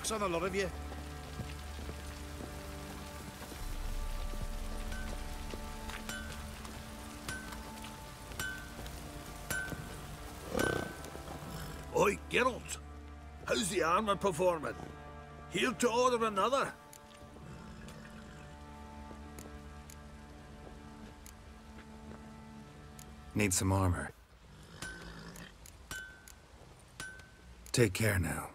Pox on a lot of you. Oi, Geralt. How's the armor performing? Here to order another. Need some armor. Take care now.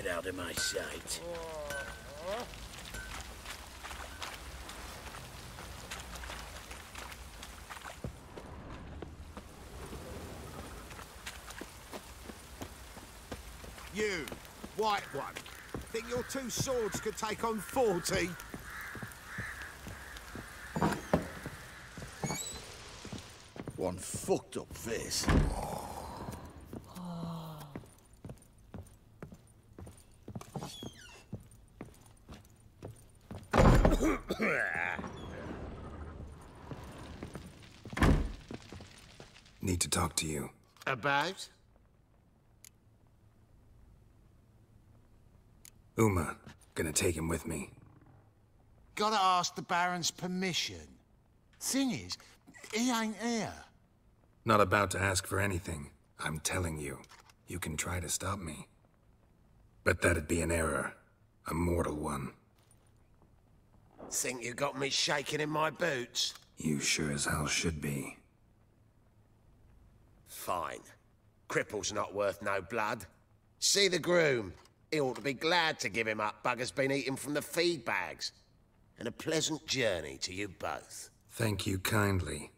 Get out of my sight. You, white one. Think your two swords could take on 40? One fucked up face. Need to talk to you. About? Uma, gonna take him with me. Gotta ask the Baron's permission. Thing is, he ain't here. Not about to ask for anything. I'm telling you. You can try to stop me. But that'd be an error. A mortal one. Think you got me shaking in my boots? You sure as hell should be. Fine. Cripple's not worth no blood. See the groom. He ought to be glad to give him up. Bugger's been eating from the feed bags. And a pleasant journey to you both. Thank you kindly.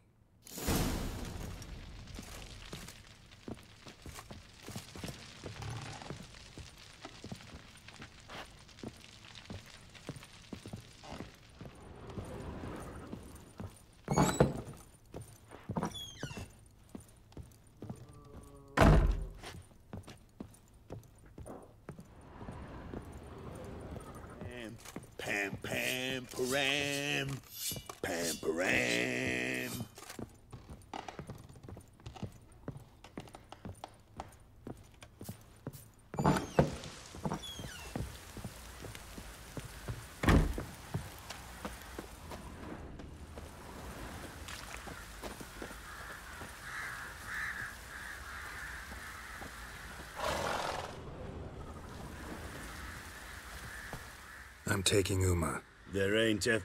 I'm taking Uma. There ain't a...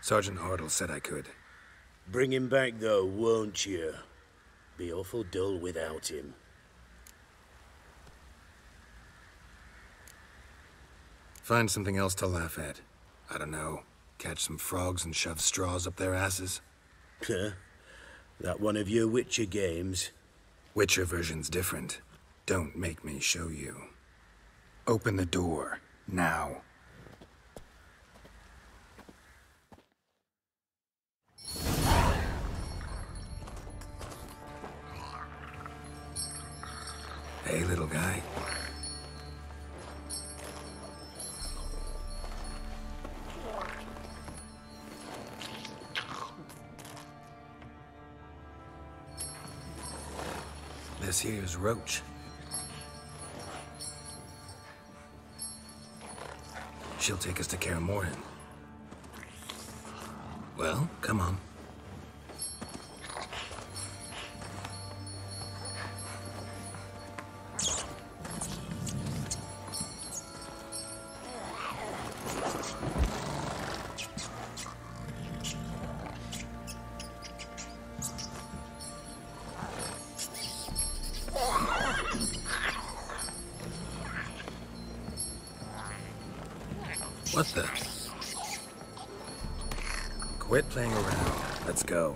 Sergeant Hartle said I could. Bring him back, though, won't you? Be awful dull without him. Find something else to laugh at. I don't know. Catch some frogs and shove straws up their asses. Huh? That one of your Witcher games? Witcher version's different. Don't make me show you. Open the door. Now. This here's Roach. She'll take us to Kaer Morhen. Well, come on. What the? Quit playing around. Let's go.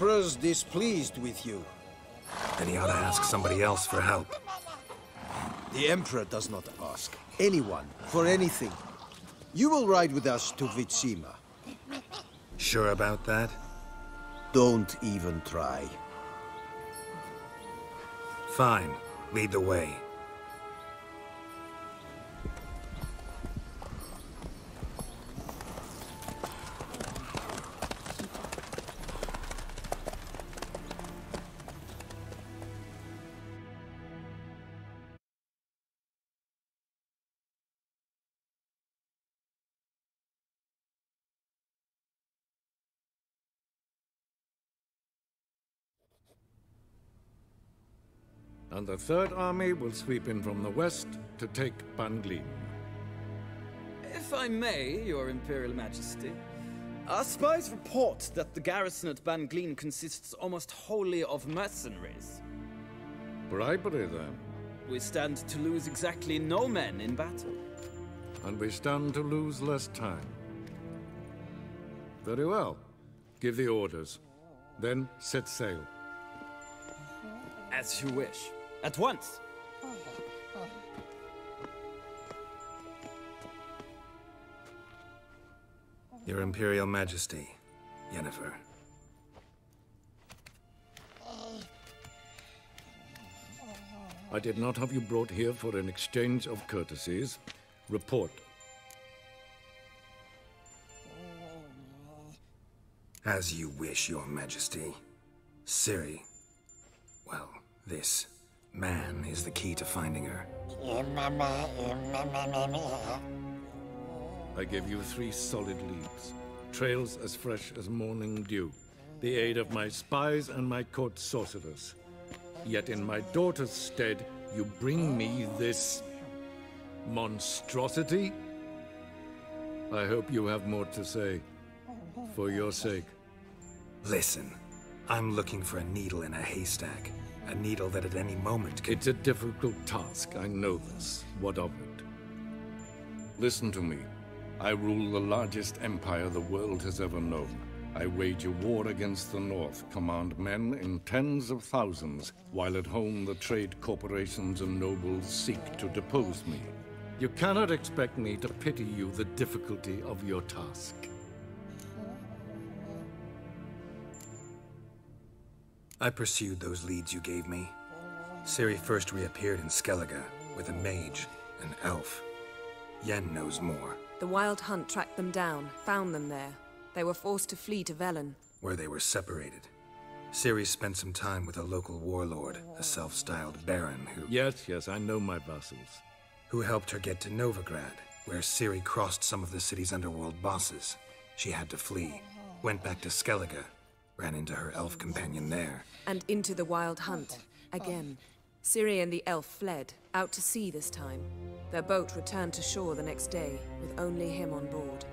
Emperor's displeased with you. Then he ought to ask somebody else for help. The Emperor does not ask anyone for anything. You will ride with us to Vizima. Sure about that? Don't even try. Fine. Lead the way. The Third Army will sweep in from the west to take Banglin. If I may, Your Imperial Majesty, our spies report that the garrison at Banglin consists almost wholly of mercenaries. Bribery, then. We stand to lose exactly no men in battle. And we stand to lose less time. Very well. Give the orders. Then set sail. As you wish. At once! Your Imperial Majesty, Yennefer. I did not have you brought here for an exchange of courtesies. Report. As you wish, Your Majesty. Ciri. Well, this man is the key to finding her. I give you three solid leads. Trails as fresh as morning dew. The aid of my spies and my court sorcerers. Yet in my daughter's stead, you bring me this... monstrosity? I hope you have more to say. For your sake. Listen, I'm looking for a needle in a haystack. A needle that at any moment can... It's a difficult task, I know this. What of it? Listen to me. I rule the largest empire the world has ever known. I wage a war against the North, command men in tens of thousands, while at home the trade corporations and nobles seek to depose me. You cannot expect me to pity you the difficulty of your task. I pursued those leads you gave me. Ciri first reappeared in Skellige with a mage, an elf. Yen knows more. The Wild Hunt tracked them down, found them there. They were forced to flee to Velen. Where they were separated. Ciri spent some time with a local warlord, a self-styled baron who... Yes, yes, I know my vassals. Who helped her get to Novigrad, where Ciri crossed some of the city's underworld bosses. She had to flee, went back to Skellige, ran into her elf companion there. And into the Wild Hunt, again. Ciri and the elf fled, out to sea this time. Their boat returned to shore the next day, with only him on board.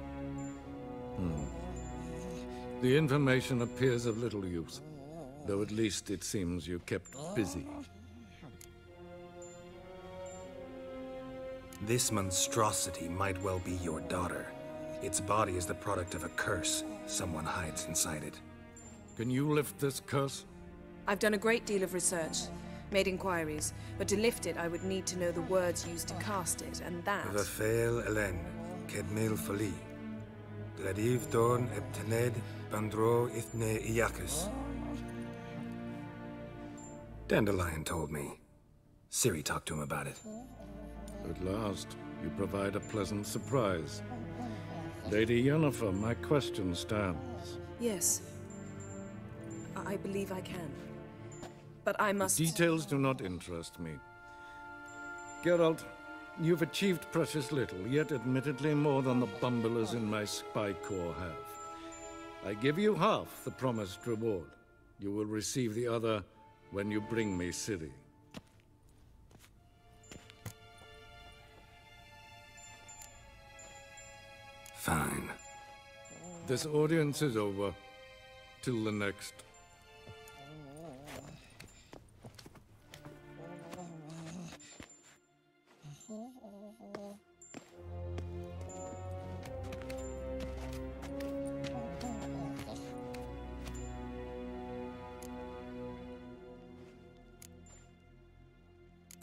Hmm. The information appears of little use, though at least it seems you kept busy. This monstrosity might well be your daughter. Its body is the product of a curse someone hides inside it. Can you lift this curse? I've done a great deal of research, made inquiries, but to lift it I would need to know the words used to cast it, and that... Vafael Elen, Kedmil Fali. Gladiv Dorn Ebtened Bandro Ithne Iacus. Dandelion told me. Ciri talked to him about it. At last, you provide a pleasant surprise. Lady Yennefer, my question stands. Yes. I believe I can. But I must... Details do not interest me. Geralt, You've achieved precious little, yet admittedly more than the bumblers in my spy corps have. I give you half the promised reward. You will receive the other when you bring me Ciri. Fine. This audience is over. Till the next.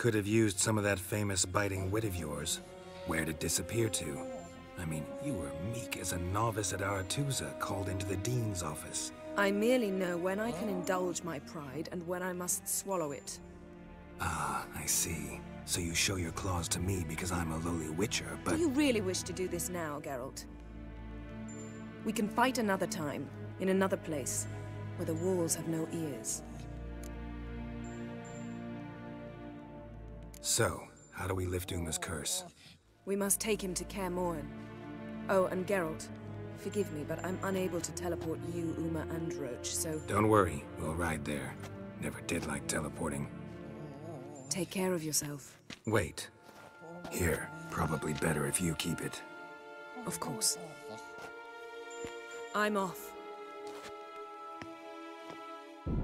Could have used some of that famous biting wit of yours. Where'd it disappear to? I mean, you were meek as a novice at Aretuza called into the Dean's office. I merely know when I can indulge my pride and when I must swallow it. Ah, I see. So you show your claws to me because I'm a lowly witcher, but... Do you really wish to do this now, Geralt? We can fight another time, in another place, where the walls have no ears. So, how do we lift Uma's curse? We must take him to Kaer Morhen. Oh, and Geralt, forgive me, but I'm unable to teleport you, Uma, and Roach, so... Don't worry, we'll ride there. Never did like teleporting. Take care of yourself. Wait. Here, probably better if you keep it. Of course. I'm off.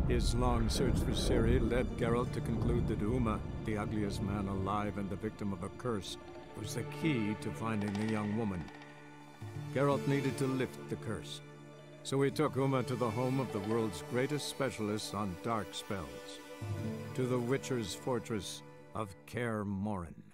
His long search for Ciri led Geralt to conclude that Uma, the ugliest man alive and the victim of a curse, was the key to finding the young woman. Geralt needed to lift the curse, so he took Uma to the home of the world's greatest specialists on dark spells, to the Witcher's fortress of Kaer Morhen.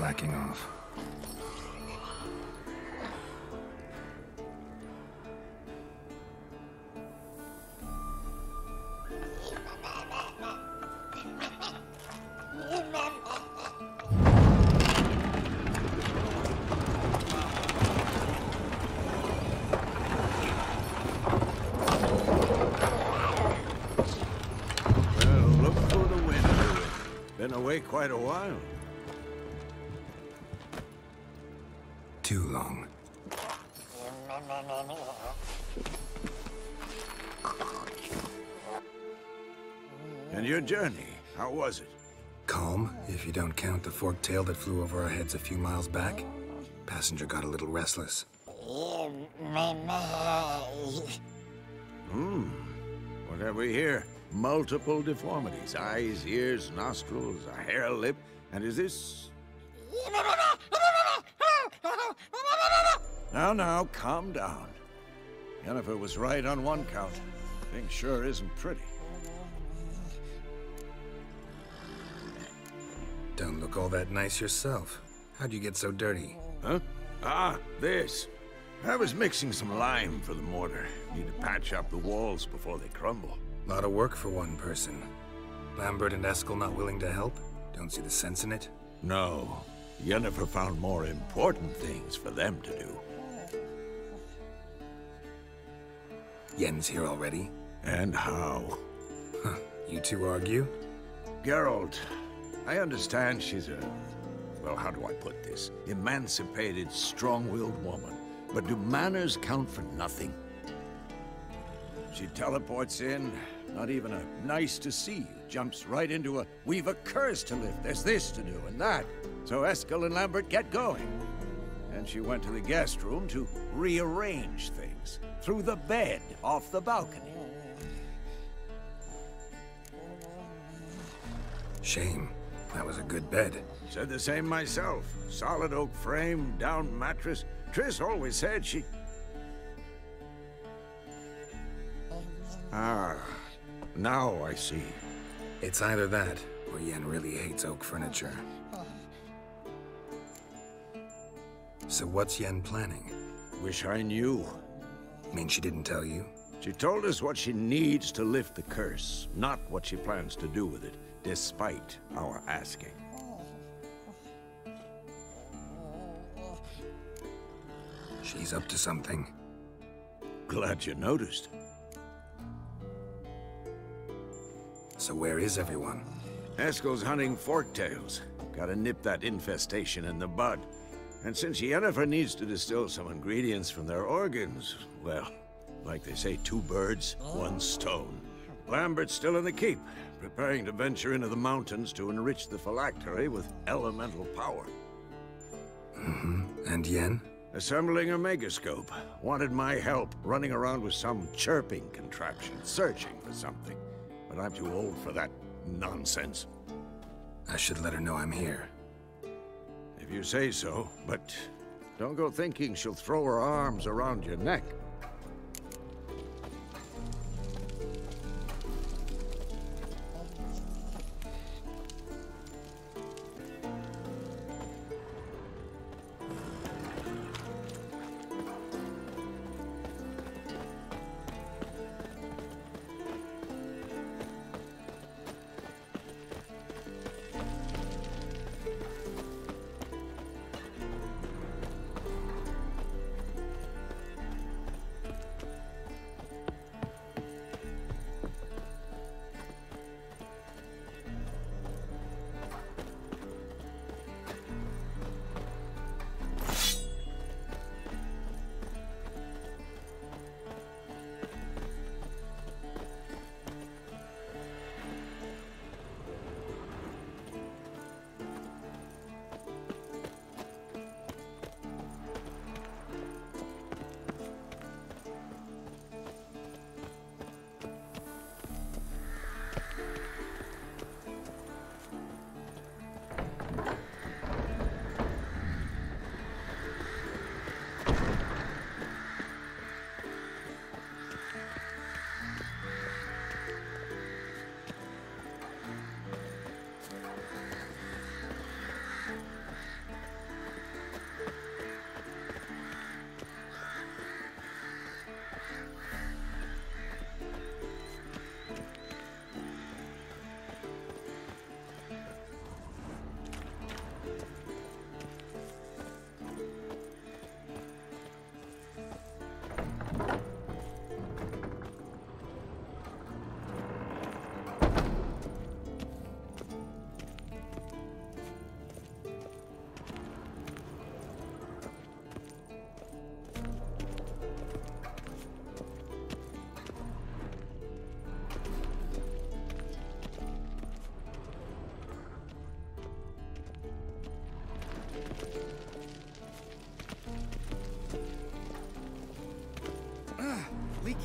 Slacking off. Look for the wind, Been away quite a while. Too long. And your journey, how was it? Calm, if you don't count the forked tail that flew over our heads a few miles back. Passenger got a little restless. Hmm. What have we here? Multiple deformities. Eyes, ears, nostrils, a hair lip. And is this... Now, now, calm down. Yennefer was right on one count. Thing sure isn't pretty. Don't look all that nice yourself. How'd you get so dirty? Huh? Ah, this. I was mixing some lime for the mortar. Need to patch up the walls before they crumble. Lot of work for one person. Lambert and Eskel not willing to help? Don't see the sense in it? No. Yennefer found more important things for them to do. Yen's here already? And how? Huh. You two argue? Geralt, I understand she's a... Well, how do I put this? Emancipated, strong-willed woman. But do manners count for nothing? She teleports in, not even a nice to see you, jumps right into a we've a curse to lift, there's this to do and that. So Eskel and Lambert get going. And she went to the guest room to rearrange things things threw the bed off the balcony. Shame. That was a good bed. Said the same myself. Solid oak frame, down mattress. Triss always said she... Ah, now I see. It's either that, or Yen really hates oak furniture. So what's Yen planning? Wish I knew. Mean she didn't tell you? She told us what she needs to lift the curse, not what she plans to do with it, despite our asking. She's up to something. Glad you noticed. So where is everyone? Eskel's hunting forktails. Gotta nip that infestation in the bud. And since Yennefer needs to distill some ingredients from their organs, well, like they say, two birds, one stone. Lambert's still in the keep, preparing to venture into the mountains to enrich the phylactery with elemental power. Mm-hmm. And Yen? Assembling a megascope. Wanted my help running around with some chirping contraption, searching for something. But I'm too old for that nonsense. I should let her know I'm here. If you say so, but don't go thinking she'll throw her arms around your neck.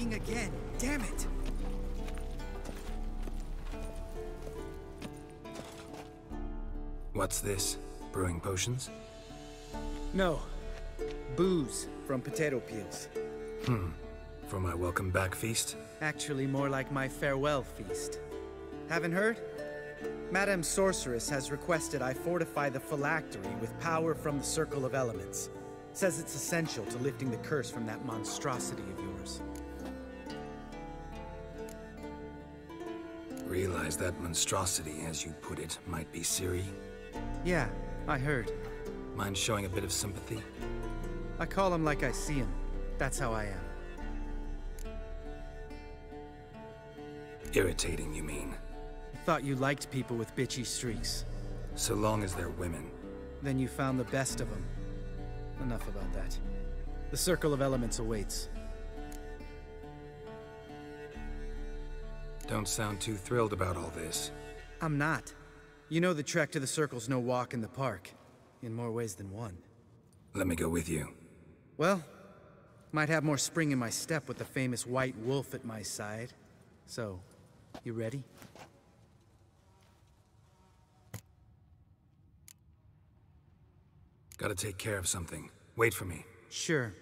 Leaking again. Damn it! What's this? Brewing potions? No. Booze from potato peels. Hmm. For my welcome back feast? Actually, more like my farewell feast. Haven't heard? Madame Sorceress has requested I fortify the phylactery with power from the Circle of Elements. Says it's essential to lifting the curse from that monstrosity of Realize that monstrosity, as you put it, might be Ciri? Yeah, I heard. Mind showing a bit of sympathy? I call him like I see him. That's how I am. Irritating, you mean? Thought you liked people with bitchy streaks. So long as they're women. Then you found the best of them. Enough about that. The Circle of Elements awaits. Don't sound too thrilled about all this. I'm not. You know the trek to the Circle's no walk in the park. In more ways than one. Let me go with you. Well, might have more spring in my step with the famous White Wolf at my side. So, you ready? Gotta take care of something. Wait for me. Sure.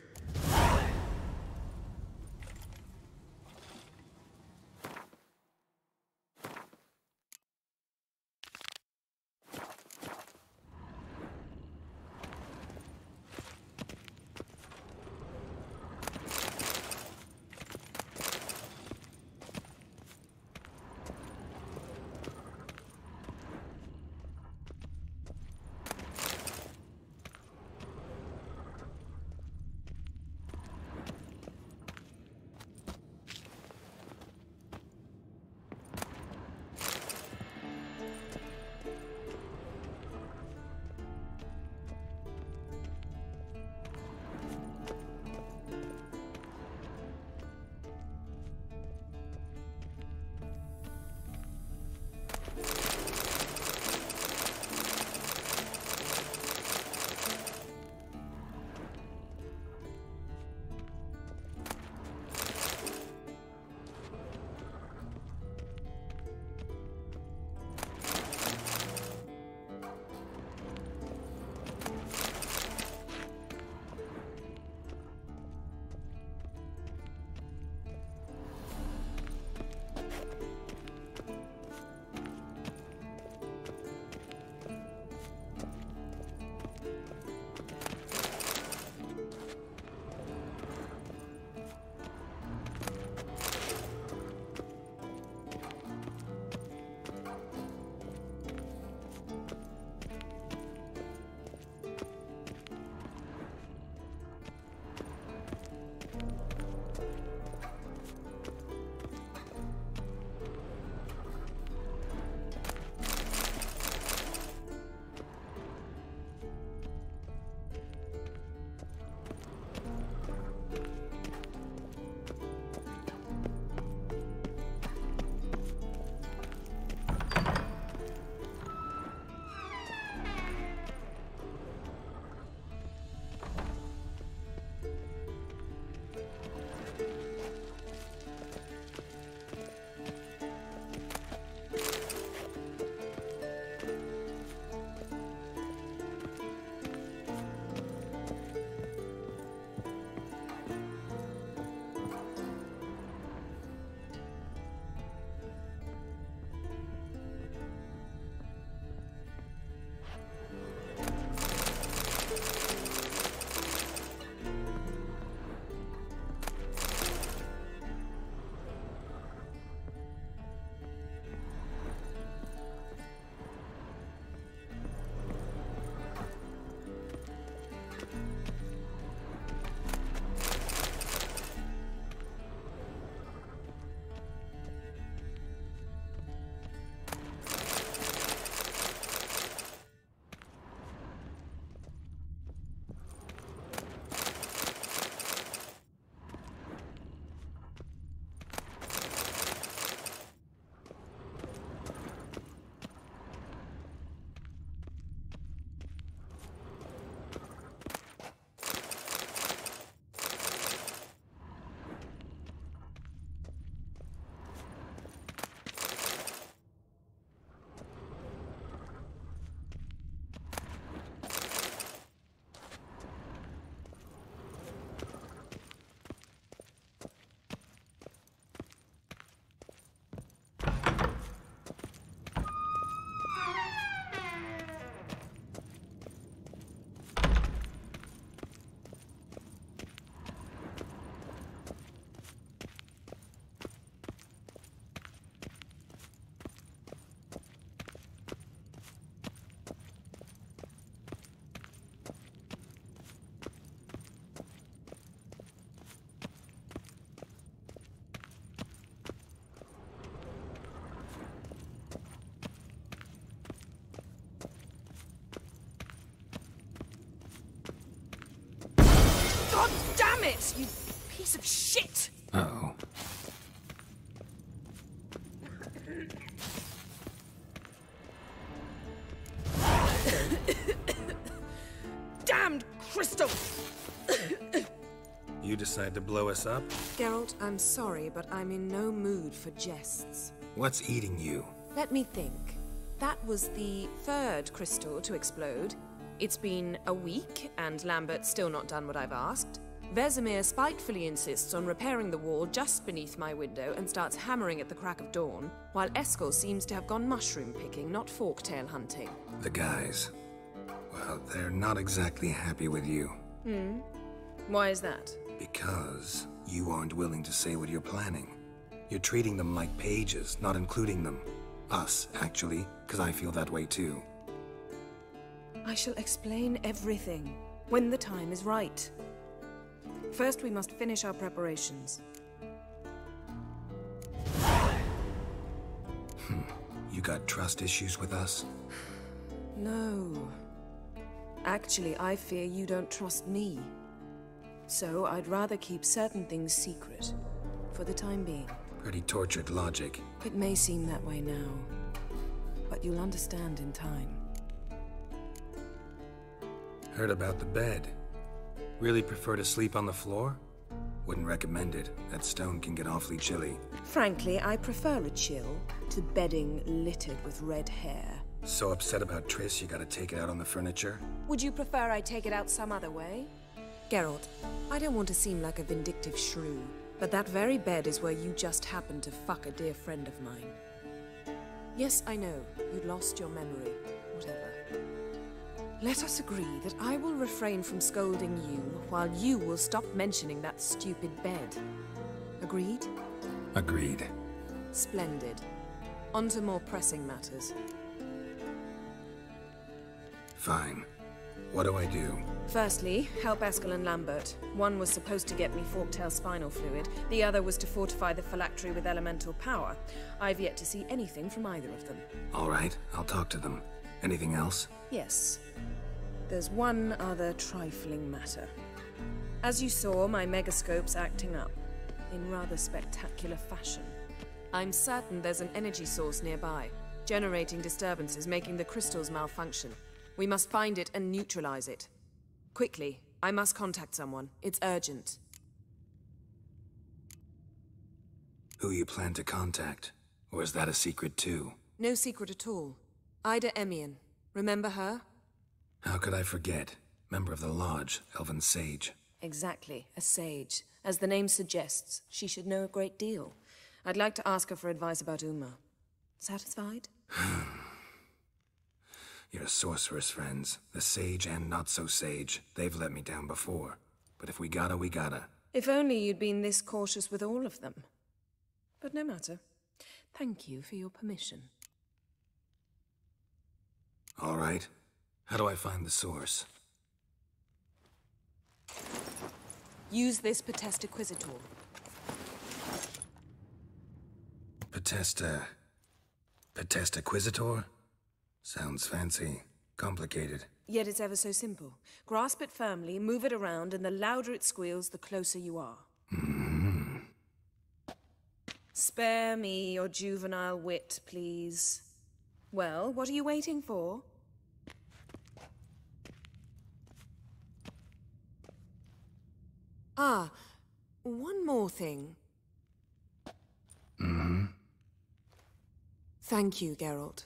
Damn it, you piece of shit! Uh-oh. Damned crystal! You decide to blow us up? Geralt, I'm sorry, but I'm in no mood for jests. What's eating you? Let me think. That was the third crystal to explode. It's been a week, and Lambert's still not done what I've asked. Vesemir spitefully insists on repairing the wall just beneath my window and starts hammering at the crack of dawn, while Eskel seems to have gone mushroom picking, not forktail hunting. The guys. Well, they're not exactly happy with you. Hmm? Why is that? Because you aren't willing to say what you're planning. You're treating them like pages, not including them. Us, actually, because I feel that way too. I shall explain everything when the time is right. First, we must finish our preparations. You got trust issues with us? No. Actually, I fear you don't trust me. So I'd rather keep certain things secret. For the time being. Pretty tortured logic. It may seem that way now. But you'll understand in time. Heard about the bed. Really prefer to sleep on the floor? Wouldn't recommend it. That stone can get awfully chilly. Frankly, I prefer a chill to bedding littered with red hair. So upset about Triss, you gotta take it out on the furniture? Would you prefer I take it out some other way? Geralt, I don't want to seem like a vindictive shrew, but that very bed is where you just happened to fuck a dear friend of mine. Yes, I know, you'd lost your memory. Let us agree that I will refrain from scolding you, while you will stop mentioning that stupid bed. Agreed? Agreed. Splendid. On to more pressing matters. Fine. What do I do? Firstly, help Eskel and Lambert. One was supposed to get me forktail spinal fluid, the other was to fortify the phylactery with elemental power. I've yet to see anything from either of them. All right, I'll talk to them. Anything else? Yes. There's one other trifling matter. As you saw, my megascope's acting up. In rather spectacular fashion. I'm certain there's an energy source nearby, generating disturbances, making the crystals malfunction. We must find it and neutralize it. Quickly, I must contact someone. It's urgent. Who you plan to contact? Or is that a secret too? No secret at all. Ida Emean. Remember her? How could I forget? Member of the Lodge, Elven Sage. Exactly, a sage. As the name suggests, she should know a great deal. I'd like to ask her for advice about Uma. Satisfied? Your sorceress friends, the sage and not so sage, they've let me down before. But if we gotta, we gotta. If only you'd been this cautious with all of them. But no matter. Thank you for your permission. All right. How do I find the source? Use this Potestaquisitor. Potesta. Potestaquisitor? Sounds fancy. Complicated. Yet it's ever so simple. Grasp it firmly, move it around, and the louder it squeals, the closer you are. Mm-hmm. Spare me your juvenile wit, please. Well, what are you waiting for? Ah, one more thing. Mm-hmm. Thank you, Geralt.